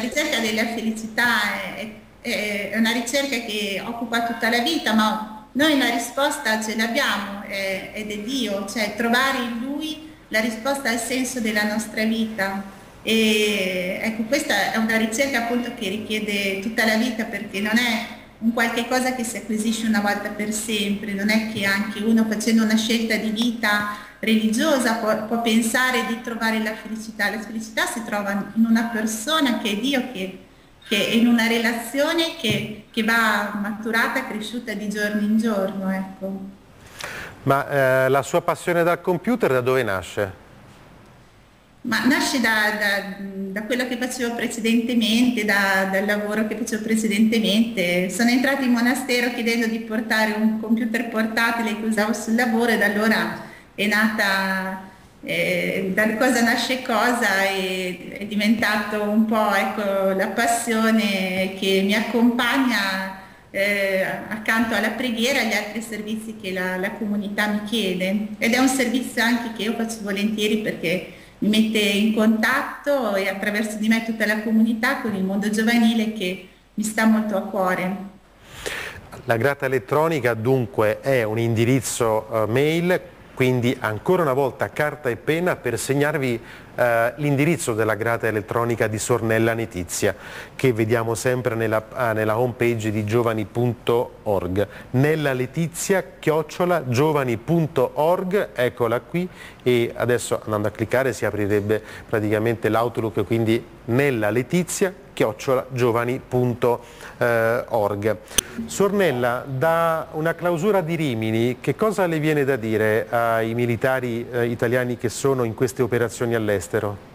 la ricerca della felicità è, è, una ricerca che occupa tutta la vita, ma noi la risposta ce l'abbiamo è, ed è Dio, cioè trovare in Lui la risposta al senso della nostra vita. E ecco, questa è una ricerca appunto che richiede tutta la vita perché non è un qualche cosa che si acquisisce una volta per sempre, non è che anche uno facendo una scelta di vita religiosa può, può pensare di trovare la felicità, la felicità si trova in una persona che è Dio, che, che è in una relazione che, che va maturata, cresciuta di giorno in giorno. Ecco. Ma eh, la sua passione dal computer da dove nasce? Ma nasce da, da, da, quello che facevo precedentemente, da, dal lavoro che facevo precedentemente. Sono entrata in monastero chiedendo di portare un computer portatile che usavo sul lavoro e da allora è nata, eh, da cosa nasce cosa e è diventato un po' ecco, la passione che mi accompagna eh, accanto alla preghiera e agli altri servizi che la, la comunità mi chiede. Ed è un servizio anche che io faccio volentieri perché mi mette in contatto e attraverso di me tutta la comunità con il mondo giovanile che mi sta molto a cuore. La grata elettronica dunque è un indirizzo uh, mail quindi ancora una volta carta e penna per segnarvi eh, l'indirizzo della grata elettronica di Sornella Letizia che vediamo sempre nella, ah, nella homepage di giovani.org nella Letizia chiocciola giovani.org eccola qui. E adesso andando a cliccare si aprirebbe praticamente l'outlook quindi nella Letizia chiocciolagiovani.org. Sornella, da una clausura di Rimini, che cosa le viene da dire ai militari eh, italiani che sono in queste operazioni all'estero?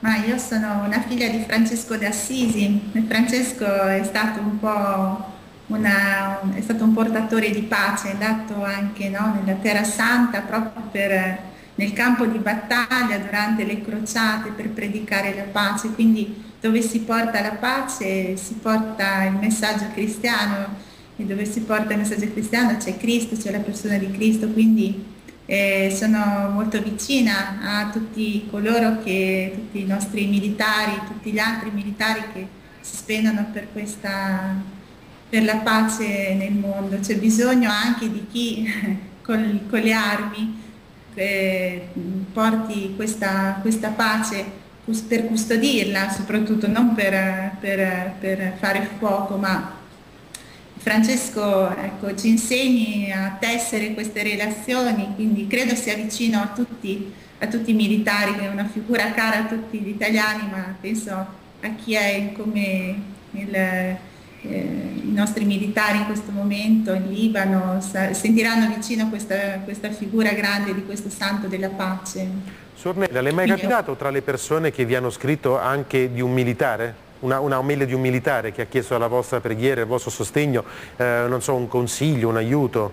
Ma io sono una figlia di Francesco d'Assisi e Francesco è stato un po' una, è stato un portatore di pace, è andato anche no, nella Terra Santa proprio per nel campo di battaglia durante le crociate per predicare la pace, quindi dove si porta la pace si porta il messaggio cristiano e dove si porta il messaggio cristiano c'è Cristo, c'è la persona di Cristo, quindi eh, sono molto vicina a tutti coloro che, tutti i nostri militari, tutti gli altri militari che si spendono per questa, per la pace nel mondo. C'è bisogno anche di chi con, con le armi porti questa, questa, pace per custodirla, soprattutto non per, per, per fare fuoco, ma Francesco ecco, ci insegni a tessere queste relazioni, quindi credo sia vicino a tutti, a tutti i militari, che è una figura cara a tutti gli italiani, ma penso a chi è come il, eh, i nostri militari in questo momento in Libano sentiranno vicino questa, questa, figura grande di questo santo della pace. Sornella, le è mai Quindi capitato tra le persone che vi hanno scritto anche di un militare? Una, una mail di un militare che ha chiesto la vostra preghiera, il vostro sostegno, eh, non so, un consiglio, un aiuto?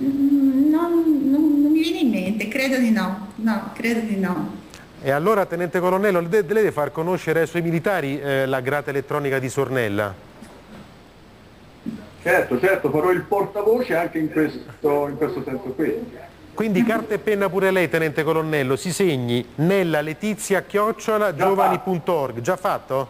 Mm, non, non, non mi viene in mente, credo di no, no, credo di no. E allora, Tenente Colonnello, lei deve far conoscere ai suoi militari eh, la grata elettronica di Sornella? Certo, certo, farò il portavoce anche in questo, in questo senso qui. Quindi carta e penna pure lei, Tenente Colonnello, si segni nella letizia chiocciola giovani.org. Già fatto?